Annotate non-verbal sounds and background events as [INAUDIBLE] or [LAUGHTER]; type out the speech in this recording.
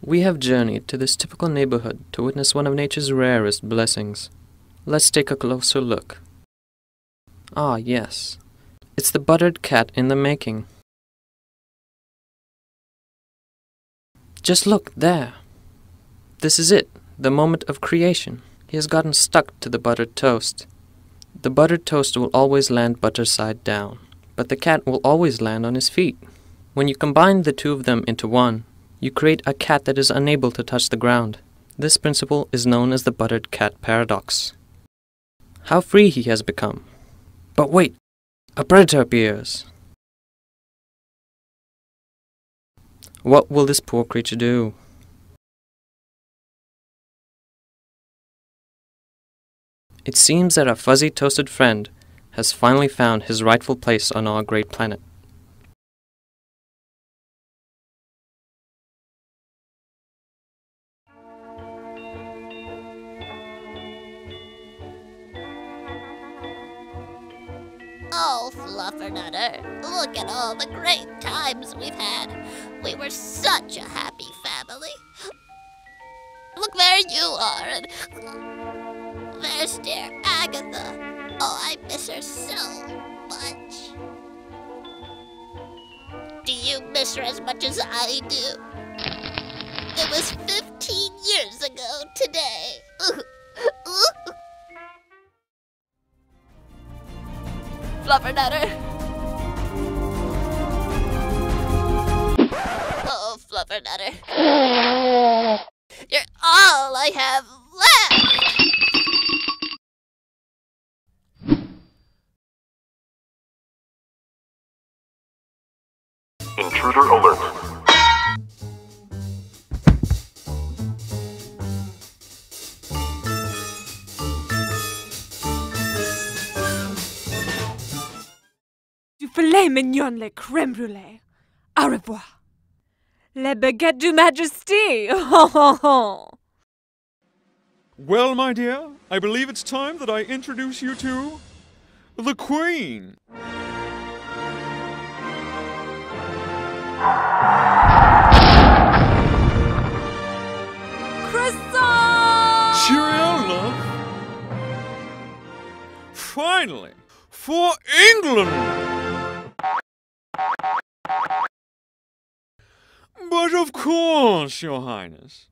We have journeyed to this typical neighborhood to witness one of nature's rarest blessings. Let's take a closer look. Ah, yes. It's the buttered cat in the making. Just look there. This is it, the moment of creation. He has gotten stuck to the buttered toast. The buttered toast will always land butter side down, but the cat will always land on his feet. When you combine the two of them into one, you create a cat that is unable to touch the ground. This principle is known as the buttered cat paradox. How free he has become. But wait, a predator appears. What will this poor creature do? It seems that our fuzzy toasted friend has finally found his rightful place on our great planet. Oh, Fluffernutter, look at all the great times we've had. We were such a happy family. Look, there you are, and there's dear Agatha. Oh, I miss her so much. Do you miss her as much as I do? It was 15 years ago today. [LAUGHS] Fluffernutter. Oh, Fluffernutter. You're all I have left. Intruder alert. Filet mignon le crème brûlée. Au revoir. Les baguettes du majesty. [LAUGHS] Well, my dear, I believe it's time that I introduce you to the Queen. Croissant. Cheerio, love. Finally, for England. Of course, Your Highness,